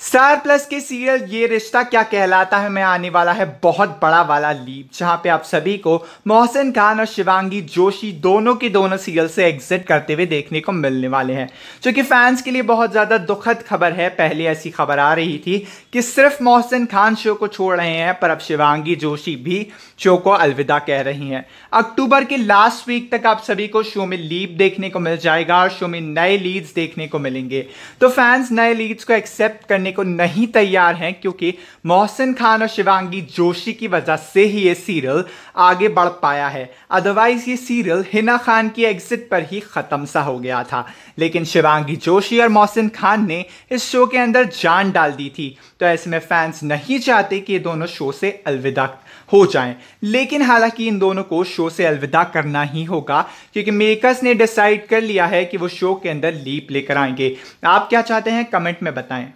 Star plus के serial ये रिश्ता क्या कहलाता है? मैं आने वाला है बहुत बड़ा वाला लीप, जहाँ पे आप सभी को मोहसिन खान और शिवांगी जोशी दोनों के दोनों सीरियल से एग्जिट करते हुए देखने को मिलने वाले हैं। जो कि फैंस के लिए बहुत ज़्यादा दुखद खबर है। पहले ऐसी खबर आ रही थी कि सिर्फ़ मोहसिन खान शो को छोड़ रहे हैं, पर अब शिवांगी जोशी भी शो को अलविदा कह रही हैं। अक्टूबर के लास्ट वीक तक आप सभी को शो में लीप देखने को मिल जाएगा और शो में नए लीड्स देखने को मिलेंगे। तो फैंस नए लीड्स को एक्सेप्ट करने को नहीं तैयार हैं क्योंकि मोहसिन खान और शिवांगी जोशी की वजह से ही ये सीरियल आगे बढ़ पाया है। अदरवाइज़ ये सीरियल हिना खान की एग्जिट पर ही ख़त्म सा हो गया था। लेकिन शिवांगी जोशी और मोहसिन खान ने इस शो के अंदर जान डाल दी थी। तो ऐसे में फैंस नहीं चाहते कि ये दोनों शो से अलविदा हो जाएँ। लेकिन हालाँकि इन दोनों को शो से अलविदा करना ही होगा, क्योंकि मेकर्स ने डिसाइड कर लिया है कि वो शो के अंदर लीप लेकर आएँगे। आप क्या चाहते हैं? कमेंट में बताएँ।